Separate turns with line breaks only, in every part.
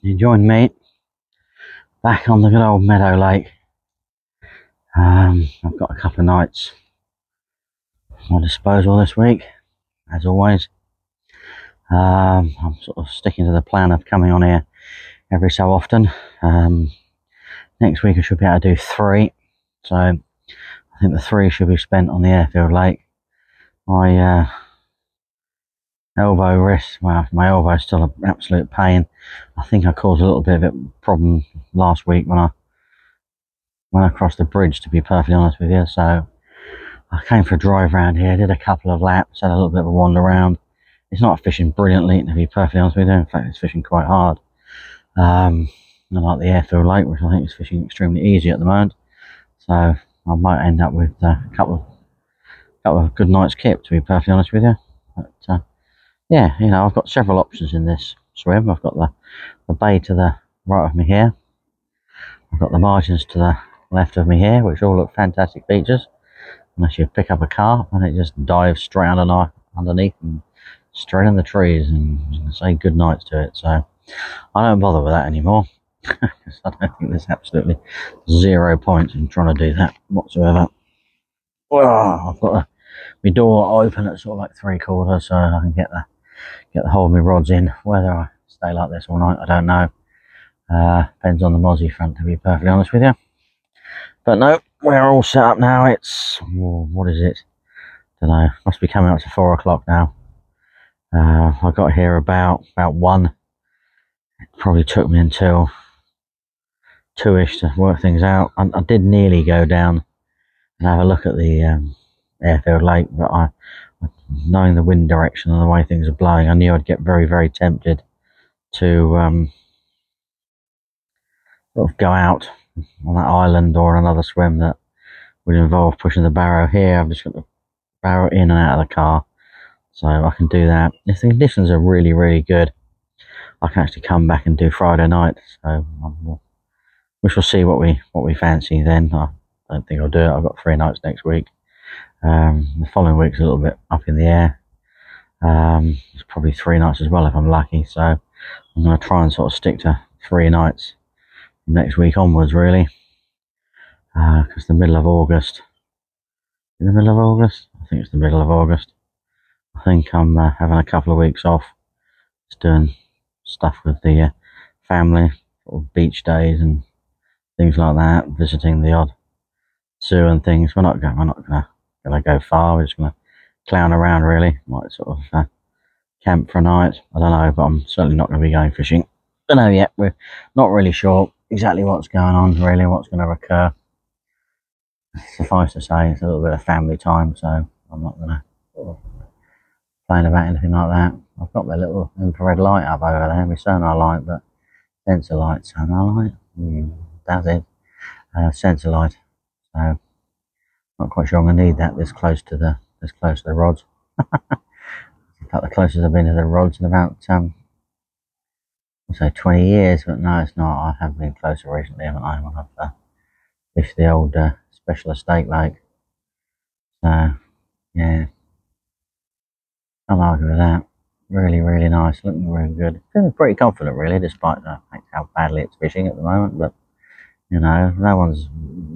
you join me back on the good old Meadow Lake. Um, I've got a couple of nights at my disposal this week, as always. Um, I'm sort of sticking to the plan of coming on here every so often. Um, next week I should be able to do three. So I think the three should be spent on the airfield lake. My uh, elbow wrist, my elbow is still an absolute pain. I think I caused a little bit of a problem last week when I when I crossed the bridge, to be perfectly honest with you. So I came for a drive around here, did a couple of laps, had a little bit of a wander around. It's not fishing brilliantly, to be perfectly honest with you. In fact, it's fishing quite hard. Um, not like the airfield lake, which I think is fishing extremely easy at the moment. So I might end up with a couple of couple of good nights kip, to be perfectly honest with you. But uh, yeah, you know, I've got several options in this swim. I've got the, the bay to the right of me here. I've got the margins to the left of me here, which all look fantastic features. Unless you pick up a carp and it just dives straight under, underneath and straight in the trees and say good nights to it. So I don't bother with that anymore. I don't think there's absolutely zero point in trying to do that whatsoever. Well, I've got a, my door open at sort of like three quarters so I can get the get the whole of my rods in. Whether I stay like this all night, I don't know. Uh, depends on the mozzie front, to be perfectly honest with you. But no, we're all set up now. It's what is it? Don't know. Must be coming up to four o'clock now. Uh, I got here about about one. It probably took me until two-ish to work things out. I, I, did nearly go down and have a look at the um, airfield lake, but I, knowing the wind direction and the way things are blowing, I knew I'd get very, very tempted to um, sort of go out on that island or another swim that would involve pushing the barrow here. I've just got the barrow in and out of the car, so I can do that. If the conditions are really, really good, I can actually come back and do Friday night. So um, we shall see what we what we fancy then. I don't think I'll do it. I've got three nights next week. Um, the following week's a little bit up in the air. Um, it's probably three nights as well if I'm lucky. So I'm going to try and sort of stick to three nights next week onwards, really. Because uh, the middle of August, in the middle of August, I think it's the middle of August. I think I'm uh, having a couple of weeks off, just doing stuff with the uh, family, sort of beach days and things like that, visiting the odd zoo and things. We're not going. We're not gonna gonna go far. We're just gonna clown around really. Might sort of uh, camp for a night. I don't know, but I'm certainly not gonna be going fishing. Don't know yet. We're not really sure exactly what's going on. Really, what's going to occur. Suffice to say, it's a little bit of family time, so I'm not gonna complain about anything like that. I've got my little infrared light up over there, my sonar light, but sensor light, sonar light. Mm, that's it. Uh, sensor light. So not quite sure I'm gonna need that this close to the this close to the rods. in fact, the closest I've been to the rods in about um, say 20 years, but no, it's not. I have been closer recently, haven't I? When I've uh, fished the old uh, special estate lake. So yeah, I'll argue with that. Really, really nice, looking really good. Feeling pretty confident, really, despite the fact how badly it's fishing at the moment. But you know, no one's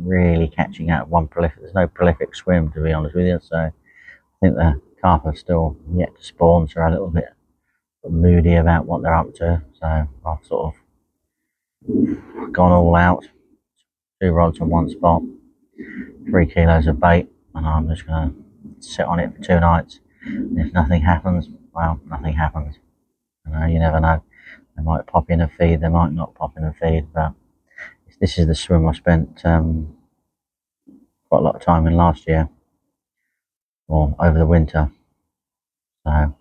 really catching out one prolific. There's no prolific swim, to be honest with you. So I think the carp are still yet to spawn, so a little bit moody about what they're up to. So I've sort of gone all out. Two rods in one spot, three kilos of bait, and I'm just going to sit on it for two nights. And if nothing happens, well, nothing happens. You know, you never know. They might pop in a feed, they might not pop in a feed, but this is the swim I spent um, quite a lot of time in last year or over the winter. So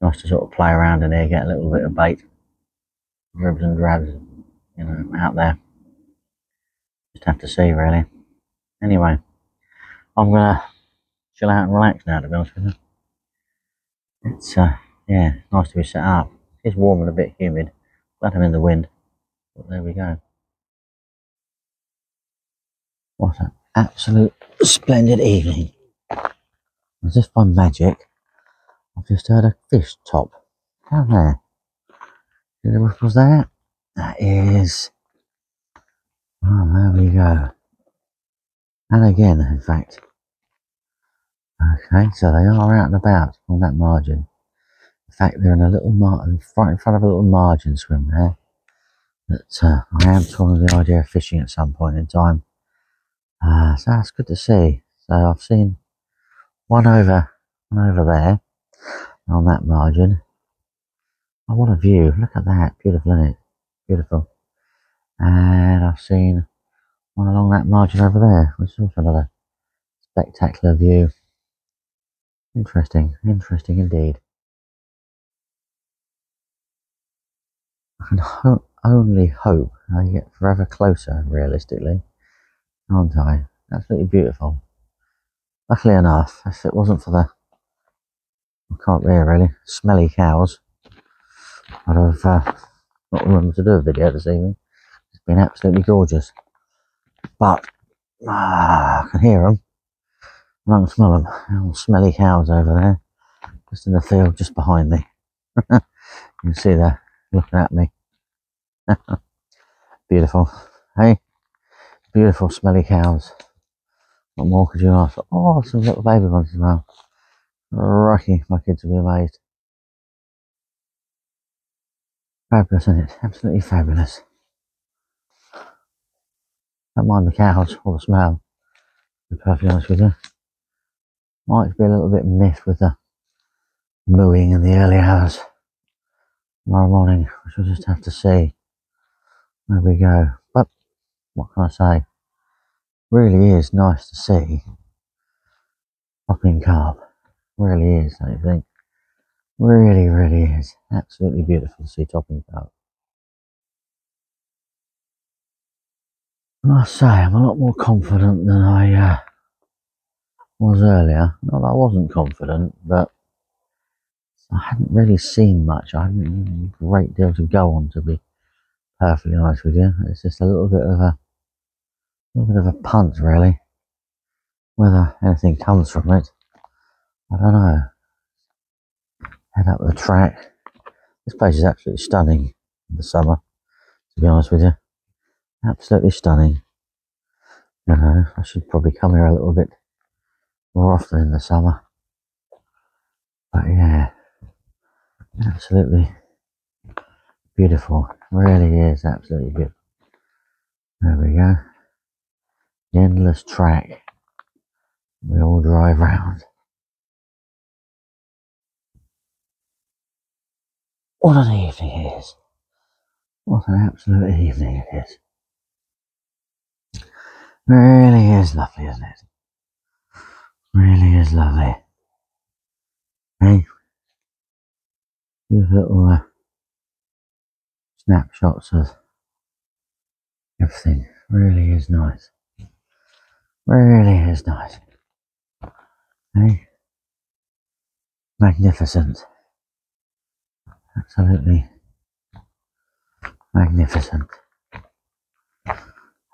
nice to sort of play around in here, get a little bit of bait, dribs and drabs, you know, out there. Just have to see really. Anyway, I'm gonna chill out and relax now to be honest with you. It's uh yeah, nice to be set up. It's warm and a bit humid. Glad I'm in the wind. But there we go. What an absolute splendid evening. As if by magic, I've just heard a fish top down there. See the ripples there? that is. Oh, there we go. And again, in fact. Okay, so they are out and about on that margin. In fact, they're in a little margin, right in front of a little margin swim there. That uh, I am toying with the idea of fishing at some point in time. Uh, so that's good to see. So I've seen one over, one over there on that margin. I want a view. Look at that. Beautiful, isn't it? Beautiful. And I've seen one along that margin over there, which is also another spectacular view. Interesting, interesting indeed. I can ho only hope I get forever closer, realistically, aren't I? Absolutely beautiful. Luckily enough, if it wasn't for the, I can't bear really, smelly cows, I'd have uh, not remembered to do a video this evening. It's been absolutely gorgeous. But, ah, I can hear them. I can smell them. Little smelly cows over there, just in the field just behind me. you can see they're looking at me. Beautiful. Hey, beautiful smelly cows. What more could you ask? Oh, some little baby ones as well. Rocky, my kids will be amazed. Fabulous, isn't it? Absolutely fabulous. Don't mind the cows or the smell, to be perfectly honest with you. Might be a little bit miffed with the mooing in the early hours tomorrow morning, which we'll just have to see. There we go. What can I say? Really is nice to see popping carp. Really is, don't you think? Really, really is. Absolutely beautiful to see topping carp. I must say, I'm a lot more confident than I uh, was earlier. Not that I wasn't confident, but I hadn't really seen much. I hadn't a great deal to go on, to be perfectly honest with you. It's just a little bit of a a bit of a punt, really. Whether anything comes from it, I don't know. Head up the track. This place is absolutely stunning in the summer, to be honest with you. Absolutely stunning. You know, I should probably come here a little bit more often in the summer. But yeah, absolutely beautiful. Really is absolutely beautiful. There we go endless track we all drive round. What an evening it is. What an absolute evening it is. Really is lovely, isn't it? Really is lovely. Hey, these little uh, snapshots of everything really is nice. Really is nice. Hey? Magnificent. Absolutely magnificent.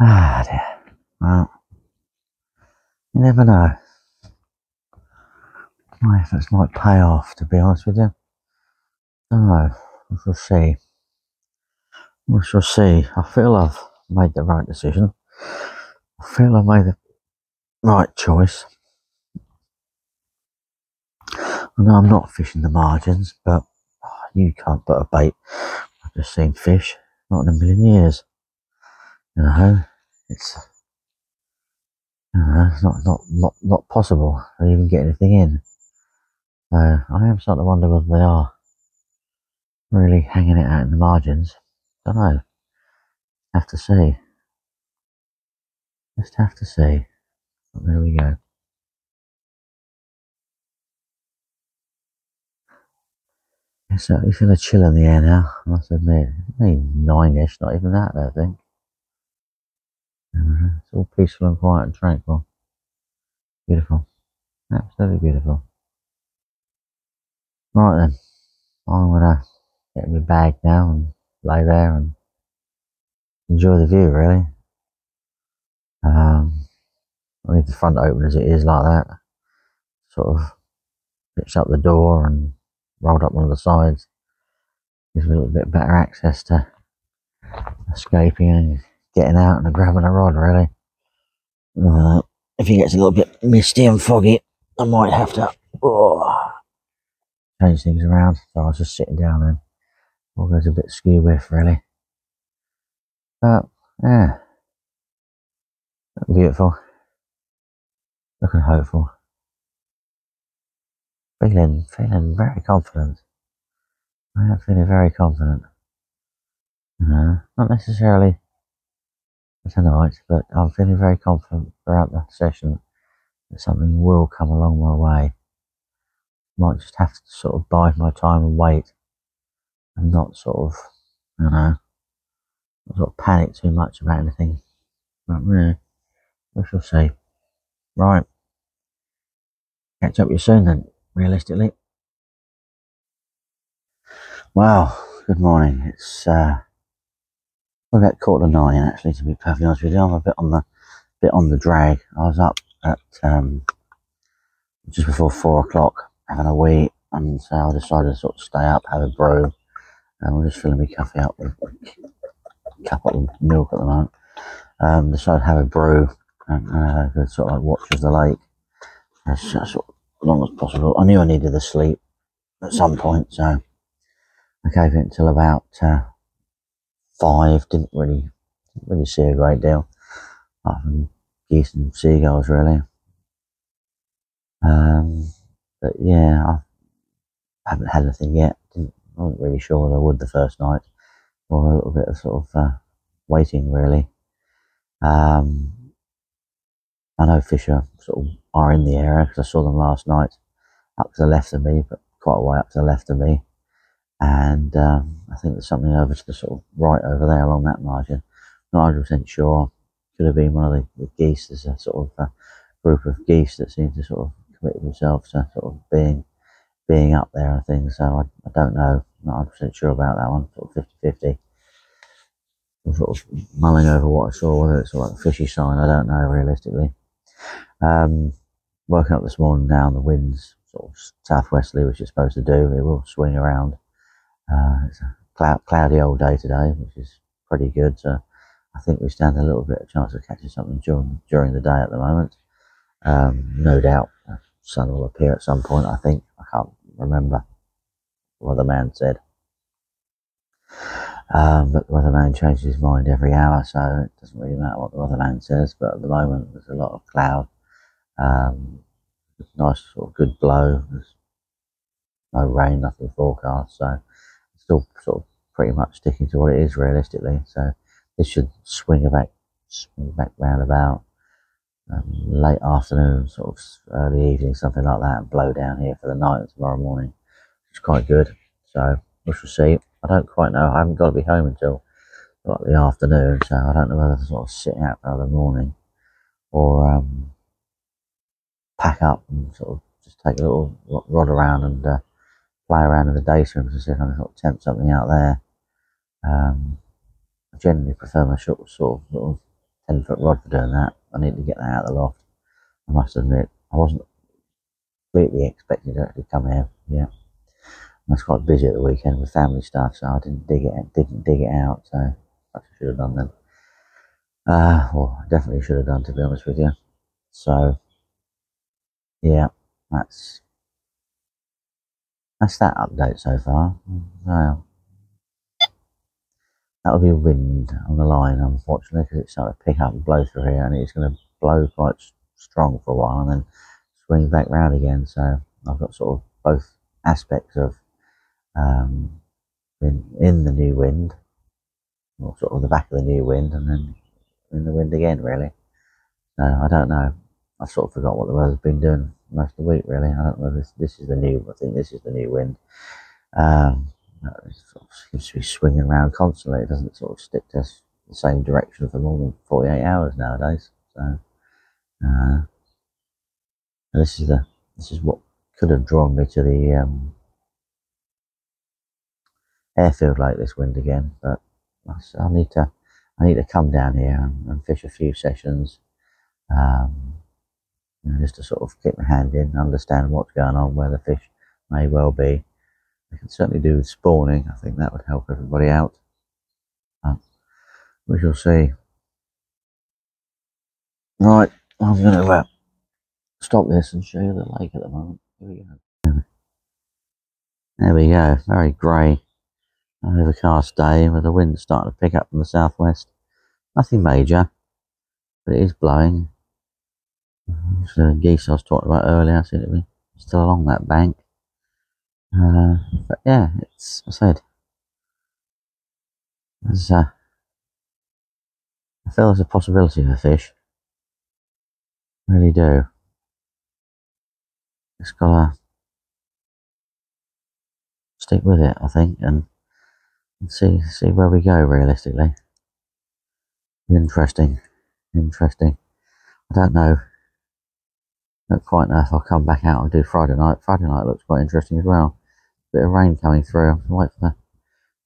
Ah, dear. Well, you never know. My efforts might pay off, to be honest with you. I don't know. We shall see. We shall see. I feel I've made the right decision. I feel I made the right choice. I know I'm not fishing the margins, but oh, you can't put a bait. I've just seen fish, not in a million years. You know, it's you know, it's not not not not possible to even get anything in. So I am starting to wonder whether they are really hanging it out in the margins. Don't know. Have to see. Just have to see. There we go. I certainly feel a chill in the air now, I must admit. Maybe nine-ish, not even that, I think. Uh, it's all peaceful and quiet and tranquil. Beautiful. Absolutely beautiful. Right then, I'm gonna get my bag now and lay there and enjoy the view really. Um, I leave the front open as it is like that. Sort of pitched up the door and rolled up one of the sides. Gives me a little bit better access to escaping and getting out and grabbing a rod, really. Uh, if it gets a little bit misty and foggy, I might have to oh, change things around. So I was just sitting down then. All goes a bit skew with, really. But, yeah. Beautiful. Looking hopeful. Feeling, feeling very confident. I am feeling very confident. Uh, not necessarily tonight, but I'm feeling very confident throughout the session that something will come along my way. Might just have to sort of bide my time and wait and not sort of, you know, sort of panic too much about anything. But yeah, we shall see. Right. Catch up with you soon then, realistically. Well, good morning. It's uh about quarter nine actually to be perfectly honest with you. I'm a bit on the bit on the drag. I was up at um just before four o'clock having a wee and so I decided to sort of stay up, have a brew and I'm just filling my coffee up with a cup of milk at the moment. Um, decided to have a brew and uh, sort of like watch as the lake as, long as possible. I knew I needed the sleep at some point, so I gave it until about uh, five. Didn't really didn't really see a great deal, apart from geese and seagulls, really. Um, but yeah, I haven't had anything yet. Didn't, I wasn't really sure whether I would the first night, or a little bit of sort of uh, waiting, really. Um, I know Fisher sort of are in the area because I saw them last night up to the left of me, but quite a way up to the left of me. And um, I think there's something over to the sort of right over there along that margin. Not 100% sure. Could have been one of the, the geese. There's a sort of a group of geese that seem to sort of commit themselves to sort of being being up there and things. So I, I don't know. Not 100% sure about that one. Sort of 50 50. I'm sort of mulling over what I saw, whether it's like a fishy sign, I don't know realistically. Um, woken up this morning now, and the wind's sort of southwesterly, which it's supposed to do. It will swing around. Uh, it's a cloud, cloudy old day today, which is pretty good. So I think we stand a little bit of chance of catching something during during the day at the moment. Um, no doubt, the sun will appear at some point. I think I can't remember what the man said. Um, but the weatherman changes his mind every hour, so it doesn't really matter what the weatherman says. But at the moment, there's a lot of cloud. Um, nice sort of good blow. There's no rain, nothing forecast, so it's still sort of pretty much sticking to what it is realistically. So this should swing back, swing back round about um, late afternoon, sort of early evening, something like that, and blow down here for the night and tomorrow morning. It's quite good. So we shall see. I don't quite know. I haven't got to be home until like the afternoon, so I don't know whether to sort of sit out for the morning or um, pack up and sort of just take a little rod around and uh, around in the day swims and see if I can sort of tempt something out there. Um, I generally prefer my short, sort of, of 10 foot rod for doing that. I need to get that out of the loft. I must admit, I wasn't completely expecting it to come here. Yeah. I was quite busy at the weekend with family stuff, so I didn't dig it, didn't dig it out. So I should have done then. Uh, well, I definitely should have done, to be honest with you. So, yeah, that's that's that update so far. Well, that'll be wind on the line, unfortunately, because it's starting to pick up and blow through here, and it's going to blow quite strong for a while, and then swing back round again. So I've got sort of both aspects of um, in, in the new wind, or sort of the back of the new wind, and then in the wind again, really. So I don't know. I sort of forgot what the weather's been doing most of the week, really. I don't know this this is the new. I think this is the new wind. Um, it sort of seems to be swinging around constantly. It doesn't sort of stick to the same direction for more than forty-eight hours nowadays. So uh, this is the this is what could have drawn me to the um, airfield like this wind again, but I need to I need to come down here and, and fish a few sessions, um, just to sort of get my hand in, understand what's going on, where the fish may well be. I can certainly do with spawning. I think that would help everybody out. Um, We shall see. Right, I'm going to uh, stop this and show you the lake at the moment. Here we go. There we go, very grey, overcast day with the wind starting to pick up from the southwest. Nothing major, but it is blowing. The geese I was talking about earlier, still along that bank. Uh, but yeah, it's, I said, there's, I feel there's a possibility of a fish. Really do. Just gotta stick with it, I think, and, and see see where we go realistically. Interesting, interesting. I don't know. Don't quite if I'll come back out and do Friday night. Friday night looks quite interesting as well. Bit of rain coming through. I'm wait for the,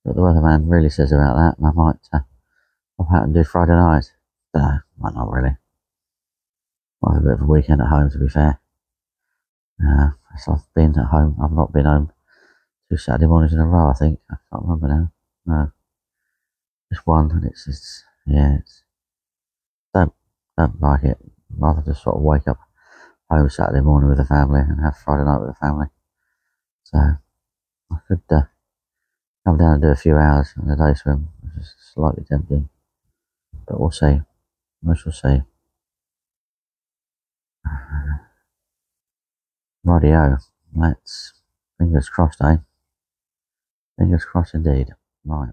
what the weatherman really says about that, and I might uh, pop out and do Friday night. Uh, might not really. Might have a bit of a weekend at home, to be fair. Uh, so I've been at home. I've not been home two Saturday mornings in a row. I think I can't remember now. No, just one, and it's it's yeah, it's don't don't like it. Rather just sort of wake up home Saturday morning with the family and have Friday night with the family. So I could uh, come down and do a few hours in the day swim, which is slightly tempting, but we'll see. We shall see. Rightio, let's fingers crossed, eh? Fingers crossed indeed. Right.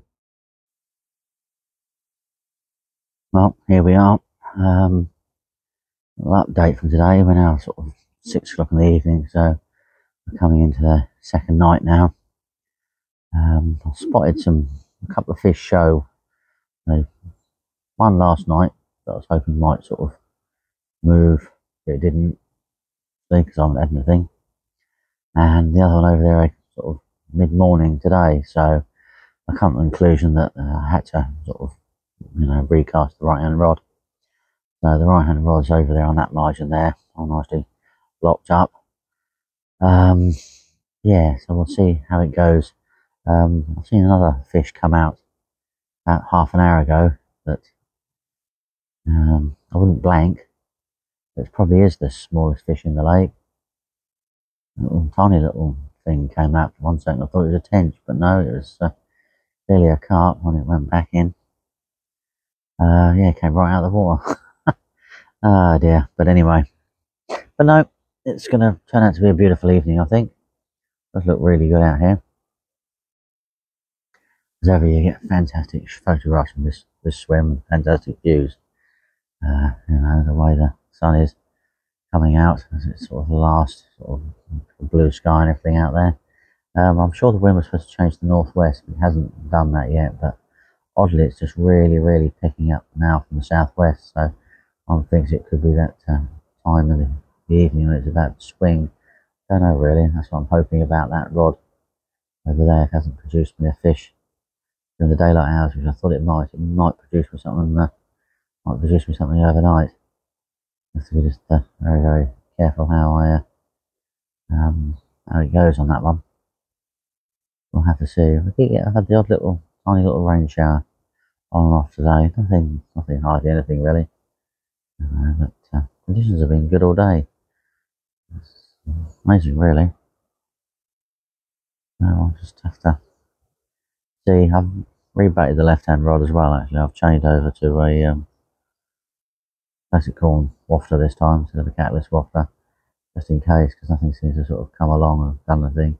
Well, here we are. Um, update from today. We're now sort of six o'clock in the evening, so we're coming into the second night now. Um, I spotted some a couple of fish show. You one last night that I was hoping might sort of move, but it didn't because I haven't had anything. And the other one over there, sort of mid morning today. So I come to the conclusion that uh, I had to sort of, you know, recast the right hand rod. So the right hand rod's over there on that margin there, all nicely locked up. Um, yeah, so we'll see how it goes. Um, I've seen another fish come out about half an hour ago that um, I wouldn't blank. It probably is the smallest fish in the lake. A little tiny little thing came out for one second. I thought it was a tench, but no, it was uh, clearly a carp when it went back in. Uh, yeah, it came right out of the water. ah, dear. But anyway, but no, it's going to turn out to be a beautiful evening, I think. It Does look really good out here. As ever, you get fantastic photographs from this, this swim, and fantastic views. Uh, you know, the way the sun is coming out as it's sort of the last sort of blue sky and everything out there. Um, I'm sure the wind was supposed to change to northwest, but it hasn't done that yet. But oddly, it's just really, really picking up now from the southwest. So one thinks it could be that uh, time of the, evening when it's about to swing. Don't know really. That's what I'm hoping about that rod over there. It hasn't produced me a fish during the daylight hours, which I thought it might. It might produce me something. Uh, might produce me something overnight. Have to be just uh, very, very careful how I uh, um, how it goes on that one. We'll have to see. I've had the odd little, tiny little rain shower on and off today. Nothing, nothing hardly anything really. Uh, but uh, conditions have been good all day. It's amazing, really. Now I'll just have to see. I've rebaited the left-hand rod as well. Actually, I've changed over to a um, classic corn wafter this time instead of a catless wafter, just in case, because nothing seems to sort of come along and done the thing.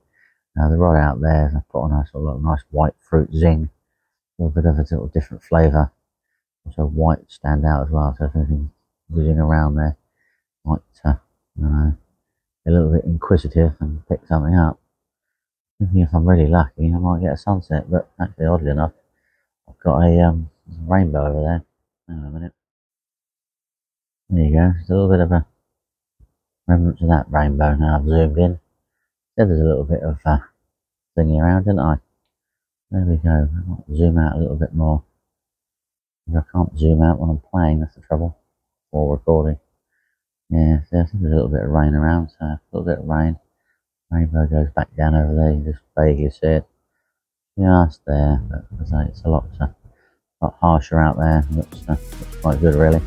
Now the rod out there, I've got a nice sort of nice white fruit zing, a little bit of a sort of different flavour. Also white stand out as well, so if anything whizzing around there might, uh, you know, be a little bit inquisitive and pick something up. If I'm really lucky, I might get a sunset, but actually, oddly enough, I've got a um, rainbow over there. Hang on a minute. There you go. It's a little bit of a remnant of that rainbow now I've zoomed in. There's a little bit of uh, thingy around, didn't I? There we go. Zoom out a little bit more. I can't zoom out when I'm playing, that's the trouble. Or recording. Yeah, so there's a little bit of rain around, so a little bit of rain. Rainbow goes back down over there, you just vaguely see it. Just there, but I it's a lot, uh, lot harsher out there. Uh, looks quite good really.